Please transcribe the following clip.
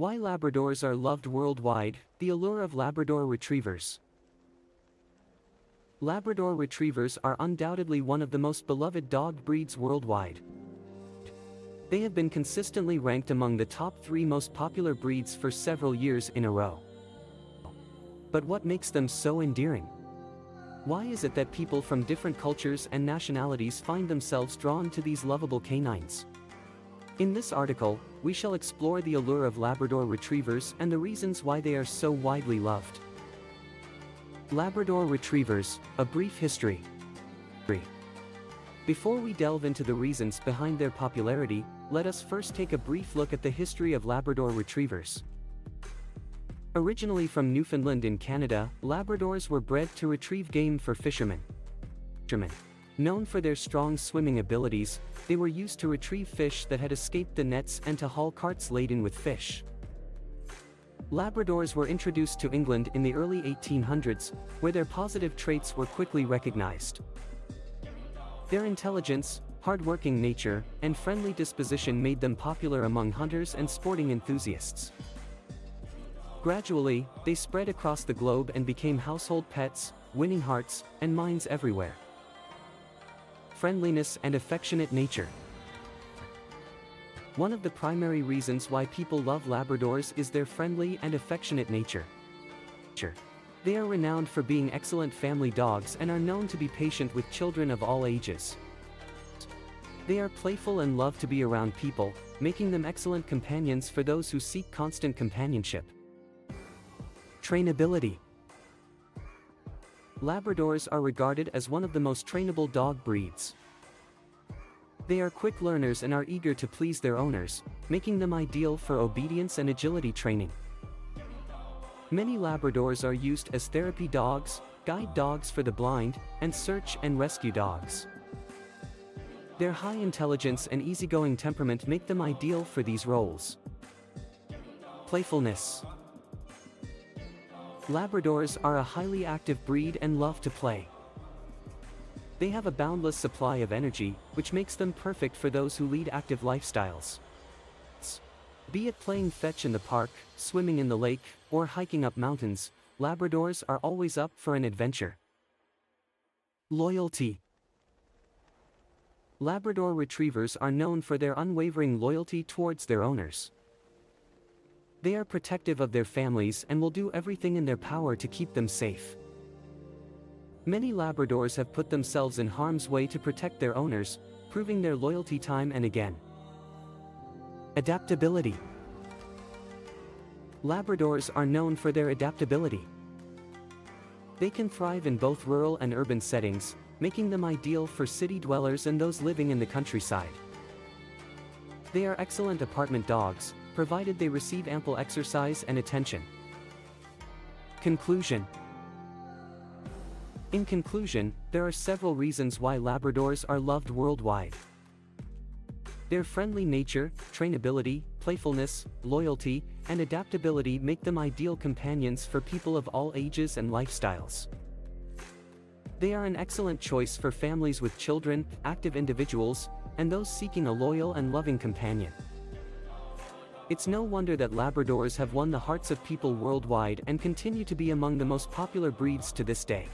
Why Labradors are loved worldwide, the allure of Labrador Retrievers. Labrador Retrievers are undoubtedly one of the most beloved dog breeds worldwide. They have been consistently ranked among the top three most popular breeds for several years in a row. But what makes them so endearing? Why is it that people from different cultures and nationalities find themselves drawn to these lovable canines? In this article, we shall explore the allure of Labrador Retrievers and the reasons why they are so widely loved. Labrador Retrievers, a brief history. Before we delve into the reasons behind their popularity, let us first take a brief look at the history of Labrador Retrievers. Originally from Newfoundland in Canada, Labradors were bred to retrieve game for fishermen. Known for their strong swimming abilities, they were used to retrieve fish that had escaped the nets and to haul carts laden with fish. Labradors were introduced to England in the early 1800s, where their positive traits were quickly recognized. Their intelligence, hard-working nature, and friendly disposition made them popular among hunters and sporting enthusiasts. Gradually, they spread across the globe and became household pets, winning hearts and minds everywhere friendliness and affectionate nature. One of the primary reasons why people love Labradors is their friendly and affectionate nature. They are renowned for being excellent family dogs and are known to be patient with children of all ages. They are playful and love to be around people, making them excellent companions for those who seek constant companionship. Trainability Labradors are regarded as one of the most trainable dog breeds. They are quick learners and are eager to please their owners, making them ideal for obedience and agility training. Many Labradors are used as therapy dogs, guide dogs for the blind, and search and rescue dogs. Their high intelligence and easygoing temperament make them ideal for these roles. Playfulness Labradors are a highly active breed and love to play. They have a boundless supply of energy, which makes them perfect for those who lead active lifestyles. Be it playing fetch in the park, swimming in the lake, or hiking up mountains, Labradors are always up for an adventure. Loyalty Labrador Retrievers are known for their unwavering loyalty towards their owners. They are protective of their families and will do everything in their power to keep them safe. Many Labradors have put themselves in harm's way to protect their owners, proving their loyalty time and again. Adaptability Labradors are known for their adaptability. They can thrive in both rural and urban settings, making them ideal for city dwellers and those living in the countryside. They are excellent apartment dogs, provided they receive ample exercise and attention. Conclusion In conclusion, there are several reasons why Labradors are loved worldwide. Their friendly nature, trainability, playfulness, loyalty, and adaptability make them ideal companions for people of all ages and lifestyles. They are an excellent choice for families with children, active individuals, and those seeking a loyal and loving companion. It's no wonder that Labradors have won the hearts of people worldwide and continue to be among the most popular breeds to this day.